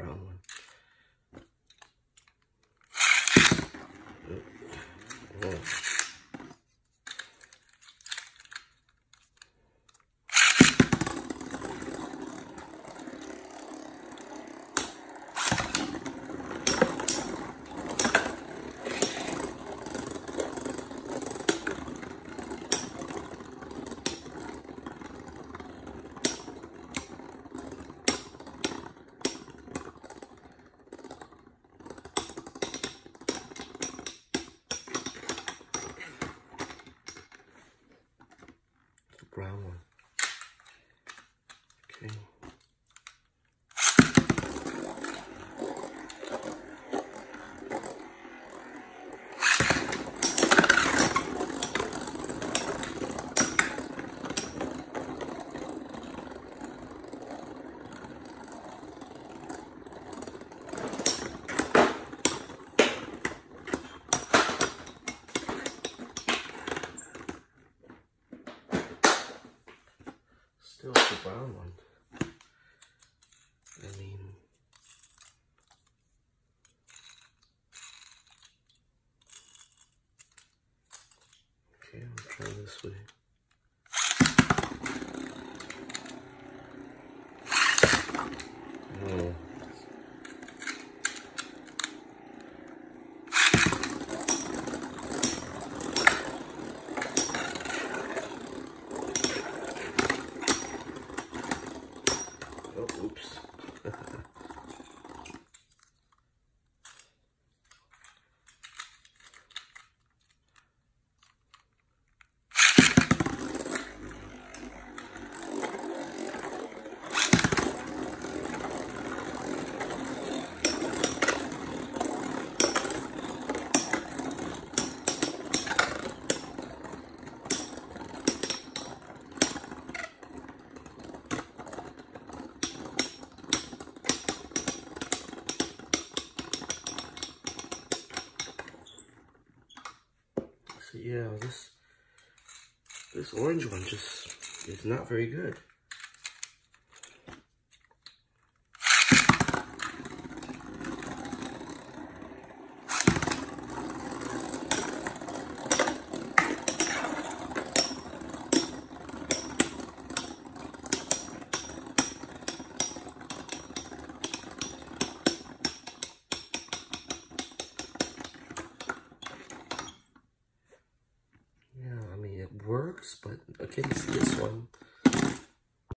brown one. Brown one. Okay. The brown one. I mean, okay, I'll try this way. Oh. Yeah, this this orange one just is not very good. Yeah, I mean, it works, but see this one,